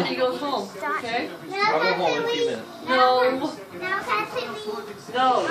on. He goes home. Okay? I'll go home in a few. No. No.